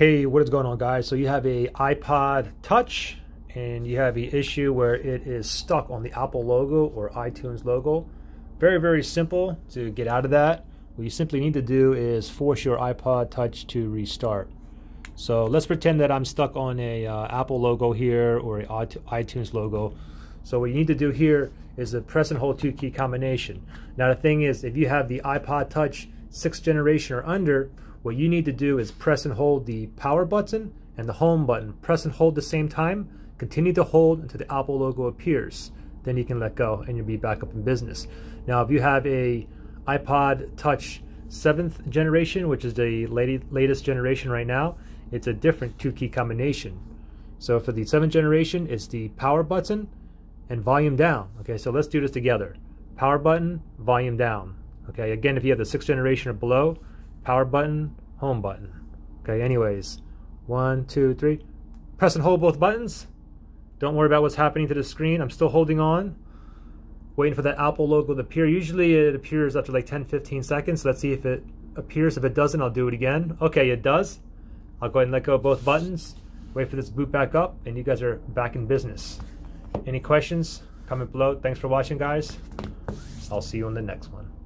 Hey, what is going on guys? So you have a iPod Touch and you have the issue where it is stuck on the Apple logo or iTunes logo. Very, very simple to get out of that. What you simply need to do is force your iPod Touch to restart. So let's pretend that I'm stuck on a uh, Apple logo here or a iTunes logo. So what you need to do here is a press and hold two key combination. Now the thing is, if you have the iPod Touch sixth generation or under, what you need to do is press and hold the power button and the home button. Press and hold the same time. Continue to hold until the Apple logo appears. Then you can let go and you'll be back up in business. Now, if you have a iPod Touch 7th generation, which is the latest generation right now, it's a different two key combination. So for the 7th generation, it's the power button and volume down. Okay, so let's do this together. Power button, volume down. Okay, again, if you have the 6th generation or below, power button, home button. Okay, anyways, one, two, three. Press and hold both buttons. Don't worry about what's happening to the screen. I'm still holding on, waiting for that Apple logo to appear. Usually it appears after like 10, 15 seconds. Let's see if it appears. If it doesn't, I'll do it again. Okay, it does. I'll go ahead and let go of both buttons. Wait for this boot back up, and you guys are back in business. Any questions? Comment below. Thanks for watching, guys. I'll see you on the next one.